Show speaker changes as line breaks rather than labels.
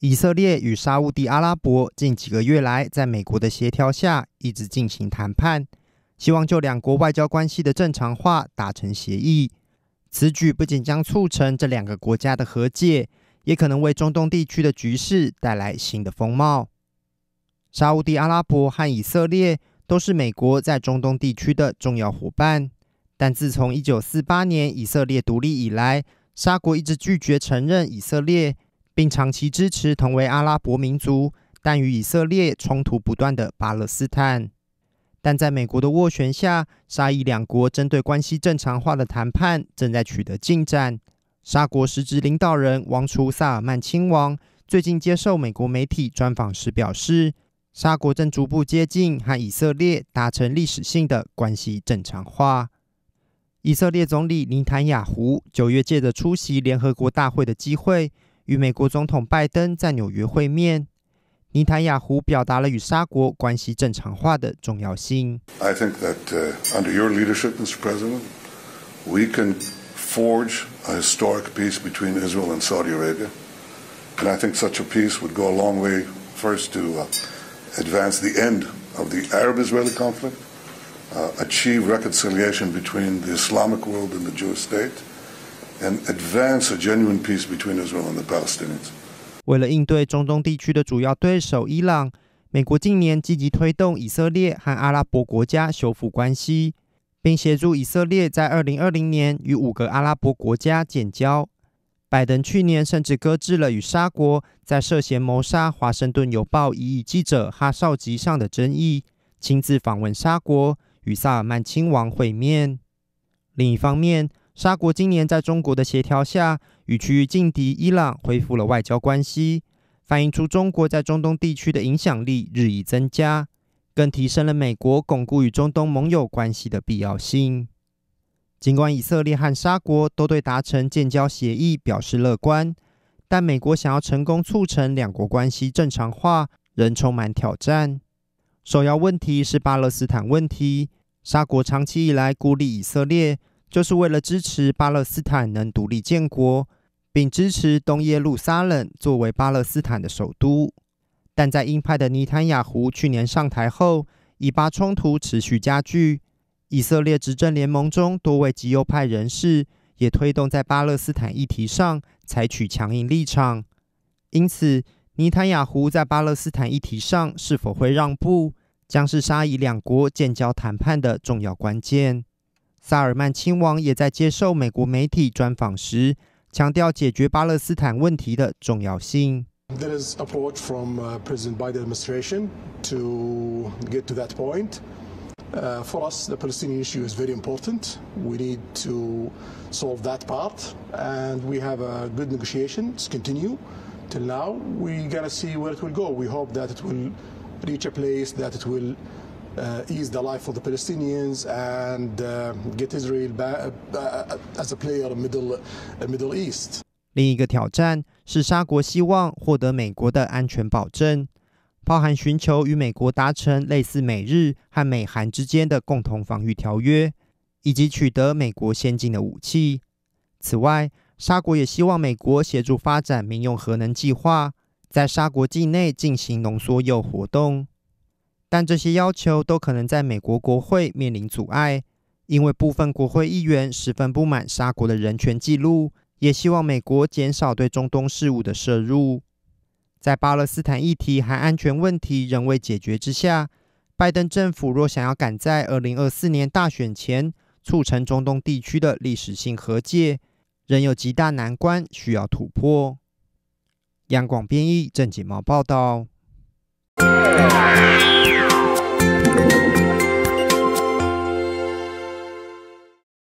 以色列与沙地阿拉伯近几个月来，在美国的协调下，一直进行谈判，希望就两国外交关系的正常化达成协议。此举不仅将促成这两个国家的和解，也可能为中东地区的局势带来新的风貌。沙地阿拉伯和以色列都是美国在中东地区的重要伙伴，但自从1948年以色列独立以来，沙国一直拒绝承认以色列，并长期支持同为阿拉伯民族但与以色列冲突不断的巴勒斯坦。但在美国的斡旋下，沙以两国针对关系正常化的谈判正在取得进展。沙国实职领导人王储萨尔曼亲王最近接受美国媒体专访时表示，沙国正逐步接近和以色列达成历史性的关系正常化。以色列总理尼坦雅胡九月借着出席联合国大会的机会，与美国总统拜登在纽约会面。尼坦雅胡表达了与沙国关系正常化的重要性。
I think that under your leadership, Mr. President, we can forge a historic peace between Israel and Saudi Arabia, and I think such a peace would go a long way first to advance the end of the Arab-Israeli conflict, achieve reconciliation between the Islamic world and the Jewish state, And advance a genuine peace between Israel and Palestinians.
为了应对中东地区的主要对手伊朗，美国近年积极推动以色列和阿拉伯国家修复关系，并协助以色列在二零二零年与五个阿拉伯国家建交。拜登去年甚至搁置了与沙国在涉嫌谋杀《华盛顿邮报》异议记者哈绍吉上的争议，亲自访问沙国与萨尔曼亲王会面。另一方面，沙国今年在中国的协调下，与区域劲敌伊朗恢复了外交关系，反映出中国在中东地区的影响力日益增加，更提升了美国巩固与中东盟友关系的必要性。尽管以色列和沙国都对达成建交协议表示乐观，但美国想要成功促成两国关系正常化，仍充满挑战。首要问题是巴勒斯坦问题，沙国长期以来孤立以色列。就是为了支持巴勒斯坦能独立建国，并支持东耶路撒冷作为巴勒斯坦的首都。但在鹰派的尼坦雅胡去年上台后，以巴冲突持续加剧。以色列执政联盟中多位极右派人士也推动在巴勒斯坦议题上采取强硬立场。因此，尼坦雅胡在巴勒斯坦议题上是否会让步，将是沙以两国建交谈判的重要关键。萨尔曼亲王也在接受美国媒体专访时，强调解决巴勒斯坦问题的重要性。
There is approach from President Biden administration to get to that point. For us, the Palestinian issue is very important. We need to solve that part, and we have a good negotiations continue till now. We gotta see where it will go. We hope that it will reach a place that it will. Ease the life of the Palestinians and get Israel back as a player in Middle Middle East.
另一个挑战是沙国希望获得美国的安全保证，包含寻求与美国达成类似美日和美韩之间的共同防御条约，以及取得美国先进的武器。此外，沙国也希望美国协助发展民用核能计划，在沙国境内进行浓缩铀活动。但这些要求都可能在美国国会面临阻碍，因为部分国会议员十分不满沙国的人权记录，也希望美国减少对中东事务的涉入。在巴勒斯坦议题和安全问题仍未解决之下，拜登政府若想要赶在二零二四年大选前促成中东地区的历史性和解，仍有极大难关需要突破。央广编译郑锦毛报道。